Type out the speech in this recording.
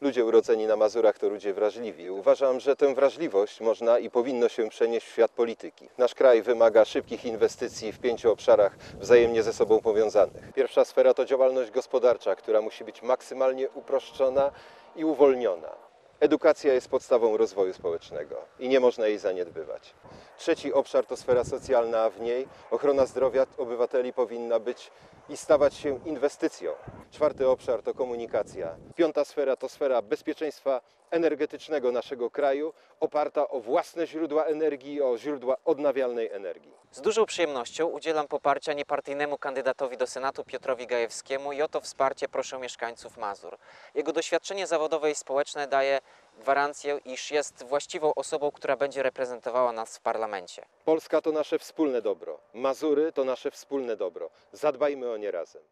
Ludzie urodzeni na Mazurach to ludzie wrażliwi. Uważam, że tę wrażliwość można i powinno się przenieść w świat polityki. Nasz kraj wymaga szybkich inwestycji w pięciu obszarach wzajemnie ze sobą powiązanych. Pierwsza sfera to działalność gospodarcza, która musi być maksymalnie uproszczona i uwolniona. Edukacja jest podstawą rozwoju społecznego i nie można jej zaniedbywać. Trzeci obszar to sfera socjalna, a w niej ochrona zdrowia obywateli powinna być i stawać się inwestycją. Czwarty obszar to komunikacja. Piąta sfera to sfera bezpieczeństwa energetycznego naszego kraju, oparta o własne źródła energii, o źródła odnawialnej energii. Z dużą przyjemnością udzielam poparcia niepartyjnemu kandydatowi do Senatu Piotrowi Gajewskiemu i o to wsparcie proszę mieszkańców Mazur. Jego doświadczenie zawodowe i społeczne daje gwarancję, iż jest właściwą osobą, która będzie reprezentowała nas w parlamencie. Polska to nasze wspólne dobro. Mazury to nasze wspólne dobro. Zadbajmy o nie razem.